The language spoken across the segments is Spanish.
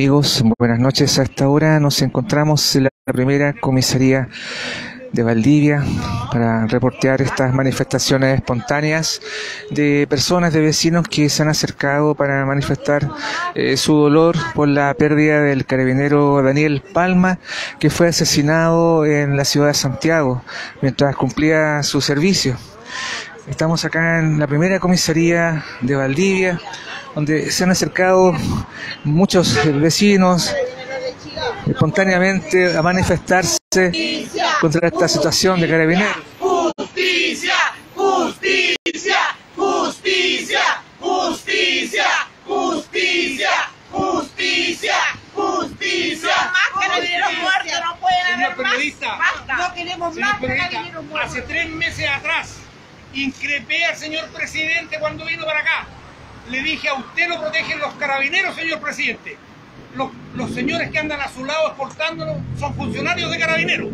Amigos, buenas noches. A esta hora nos encontramos en la primera comisaría de Valdivia para reportear estas manifestaciones espontáneas de personas, de vecinos que se han acercado para manifestar eh, su dolor por la pérdida del carabinero Daniel Palma, que fue asesinado en la ciudad de Santiago mientras cumplía su servicio. Estamos acá en la primera comisaría de Valdivia, donde se han acercado muchos vecinos espontáneamente a manifestarse contra esta situación de carabineros. Justicia, justicia, justicia, justicia, justicia, justicia, justicia. Más carabineros muertos, no pueden Señor haber más. periodista, Basta. No queremos Señor más periodista, carabineros muertos. hace tres meses atrás increpé al señor presidente cuando vino para. Le dije a usted lo protegen los carabineros, señor presidente. Los, señores que andan a su lado exportándonos son funcionarios de carabineros.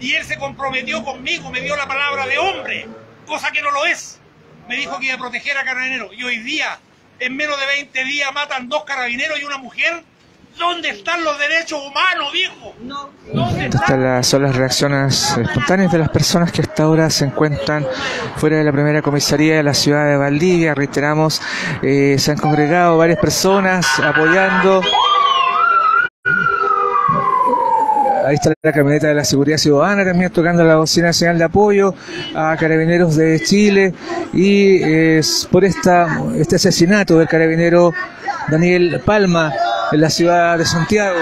Y él se comprometió conmigo, me dio la palabra de hombre, cosa que no lo es. Me dijo que iba a proteger a carabineros. Y hoy día, en menos de 20 días, matan dos carabineros y una mujer. ¿Dónde están los derechos humanos, viejo? No. ¿Dónde Estas son las reacciones espontáneas de las personas que hasta ahora se encuentran fuera de la primera comisaría de la ciudad de Valdivia. Reiteramos, eh, se han congregado varias personas apoyando. Ahí está la camioneta de la Seguridad Ciudadana también tocando la bocina nacional de apoyo a carabineros de Chile y eh, es por esta, este asesinato del carabinero Daniel Palma en la ciudad de Santiago.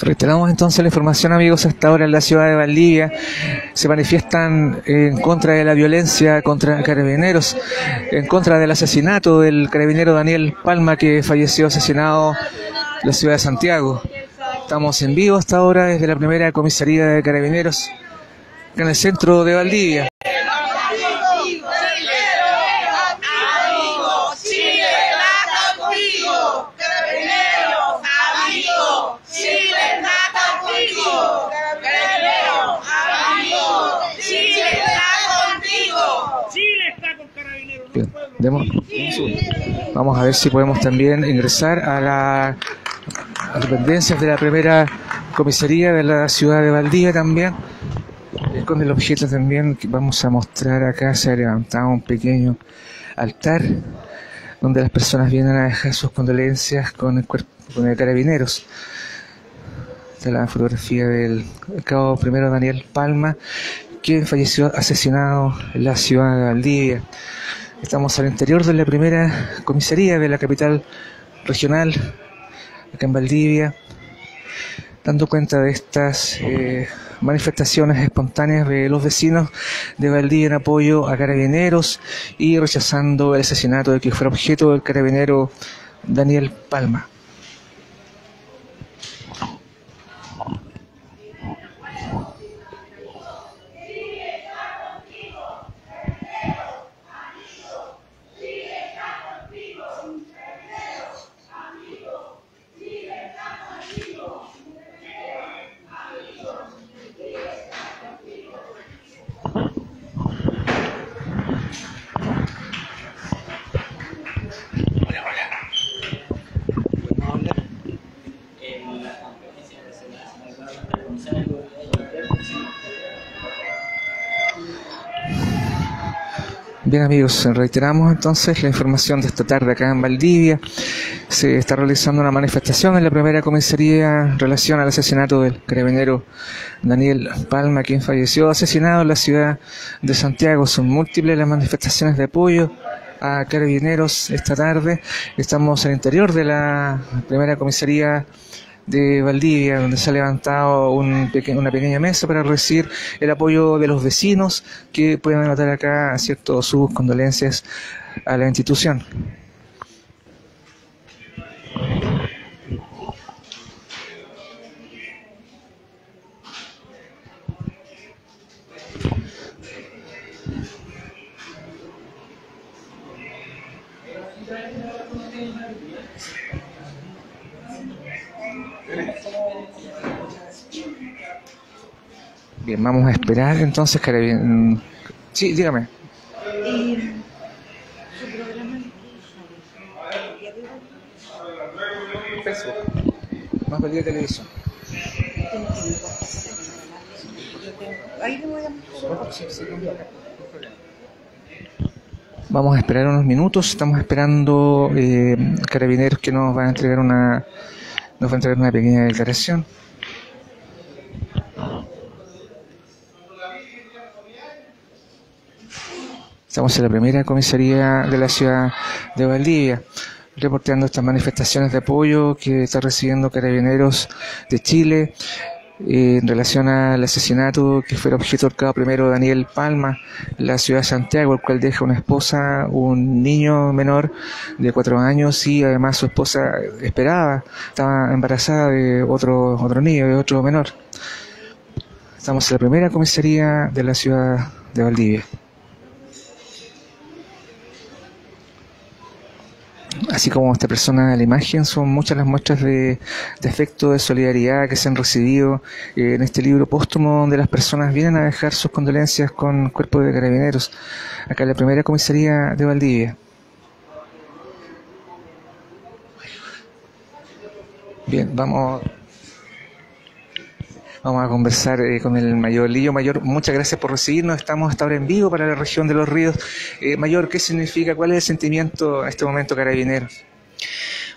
Reiteramos entonces la información, amigos, hasta ahora en la ciudad de Valdivia. Se manifiestan en contra de la violencia contra carabineros, en contra del asesinato del carabinero Daniel Palma, que falleció asesinado en la ciudad de Santiago. Estamos en vivo hasta ahora desde la primera comisaría de carabineros en el centro de Valdivia. Amigo, Chile está contigo. Carabineros, amigo, Chile está contigo. Carabineros, amigo, Chile está contigo. Chile está con carabineros. Bien, Vamos a ver si podemos también ingresar a la las dependencias de la primera comisaría de la ciudad de Valdivia también. Con el objeto también que vamos a mostrar acá se ha levantado un pequeño altar donde las personas vienen a dejar sus condolencias con el cuerpo con el carabineros. Esta es la fotografía del cabo primero Daniel Palma, quien falleció asesinado en la ciudad de Valdivia. Estamos al interior de la primera comisaría de la capital regional, acá en Valdivia, dando cuenta de estas eh, manifestaciones espontáneas de los vecinos de Valdivia en apoyo a carabineros y rechazando el asesinato de que fuera objeto del carabinero Daniel Palma. Bien amigos, reiteramos entonces la información de esta tarde acá en Valdivia. Se está realizando una manifestación en la primera comisaría en relación al asesinato del carabinero Daniel Palma, quien falleció asesinado en la ciudad de Santiago. Son múltiples las manifestaciones de apoyo a carabineros esta tarde. Estamos al interior de la primera comisaría de Valdivia, donde se ha levantado un una pequeña mesa para recibir el apoyo de los vecinos que pueden anotar acá cierto, sus condolencias a la institución. Bien, vamos a esperar entonces, Carabin... Sí, dígame. Facebook. Más de televisión. Vamos a esperar unos minutos. Estamos esperando eh, carabineros que nos van a entregar una nos va a entregar una pequeña declaración. Estamos en la primera comisaría de la ciudad de Valdivia, reporteando estas manifestaciones de apoyo que está recibiendo carabineros de Chile eh, en relación al asesinato que fue objeto del cabo primero Daniel Palma en la ciudad de Santiago, el cual deja una esposa, un niño menor de cuatro años y además su esposa esperaba, estaba embarazada de otro, otro niño, de otro menor. Estamos en la primera comisaría de la ciudad de Valdivia. Así como esta persona de la imagen, son muchas las muestras de, de afecto, de solidaridad que se han recibido eh, en este libro póstumo donde las personas vienen a dejar sus condolencias con cuerpos de carabineros, acá en la primera comisaría de Valdivia. Bien, vamos Vamos a conversar eh, con el mayor Lillo. Mayor, muchas gracias por recibirnos. Estamos hasta ahora en vivo para la región de los ríos. Eh, mayor, ¿qué significa? ¿Cuál es el sentimiento a este momento, carabineros?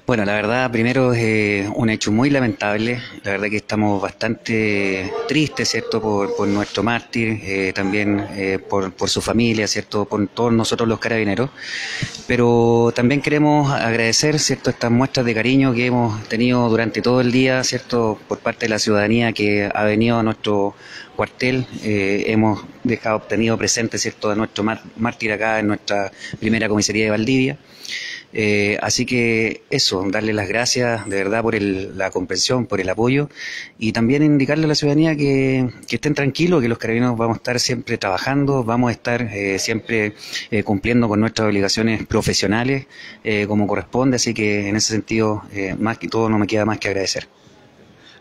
Bueno, la verdad, primero es eh, un hecho muy lamentable. La verdad que estamos bastante tristes, ¿cierto?, por, nuestro mártir, eh, también eh, por, su familia, ¿cierto?, por todos nosotros los carabineros. Pero también queremos agradecer, ¿cierto?, estas muestras de cariño que hemos tenido durante todo el día, ¿cierto?, por parte de la ciudadanía que ha venido a nuestro cuartel. hemos dejado obtenido presente, ¿cierto?, a nuestro mártir acá en nuestra primera comisaría de Valdivia. Eh, así que eso, darle las gracias de verdad por la comprensión, por el apoyo y también indicarle a la ciudadanía que, estén tranquilos, que los carabineros vamos a estar siempre trabajando, vamos a estar eh, siempre eh, cumpliendo con nuestras obligaciones profesionales como corresponde, así que en ese sentido, más que todo, no me queda más que agradecer.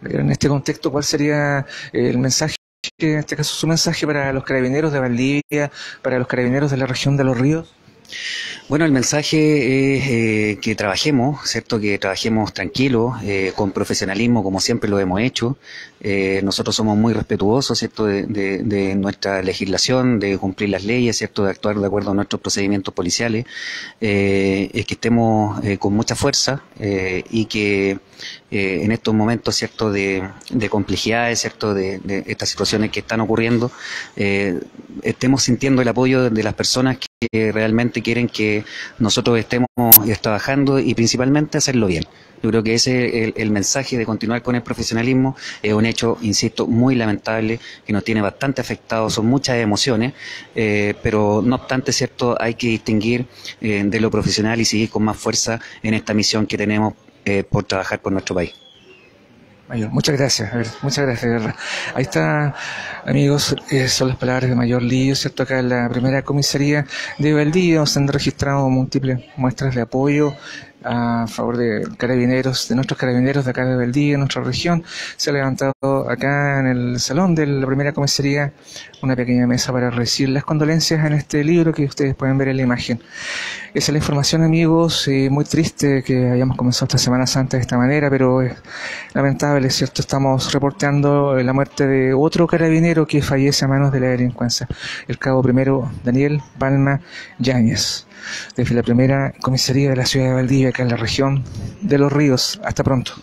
En este contexto, ¿cuál sería el mensaje? En este caso, su mensaje para los carabineros de Valdivia, para los carabineros de la región de los ríos. Bueno, el mensaje es eh, que trabajemos, ¿cierto? Que trabajemos tranquilos, eh, con profesionalismo como siempre lo hemos hecho. Eh, nosotros somos muy respetuosos, ¿cierto? De, nuestra legislación, de cumplir las leyes, ¿cierto? De actuar de acuerdo a nuestros procedimientos policiales. es que estemos con mucha fuerza y que en estos momentos, ¿cierto? De, complejidades, ¿cierto? De, estas situaciones que están ocurriendo, estemos sintiendo el apoyo de las personas que realmente quieren que nosotros estemos trabajando y principalmente hacerlo bien. Yo creo que ese es el, mensaje de continuar con el profesionalismo. Es un hecho, insisto, muy lamentable que nos tiene bastante afectados. Son muchas emociones, eh, pero no obstante, cierto, hay que distinguir eh, de lo profesional y seguir con más fuerza en esta misión que tenemos eh, por trabajar por nuestro país. Mayor, muchas gracias, muchas gracias, Ahí está, amigos, eh, son las palabras de Mayor Lío, ¿cierto? Acá en la primera comisaría de Valdivia se han registrado múltiples muestras de apoyo a favor de carabineros, de nuestros carabineros de acá de Valdivia, en nuestra región. Se ha levantado acá en el salón de la primera comisaría una pequeña mesa para recibir las condolencias en este libro que ustedes pueden ver en la imagen. Esa es la información, amigos. Eh, muy triste que hayamos comenzado esta Semana Santa de esta manera, pero es lamentable, ¿cierto? Estamos reportando la muerte de otro carabinero que fallece a manos de la delincuencia, el cabo primero Daniel Palma Yáñez desde la primera comisaría de la ciudad de Valdivia, acá en la región de los ríos. Hasta pronto.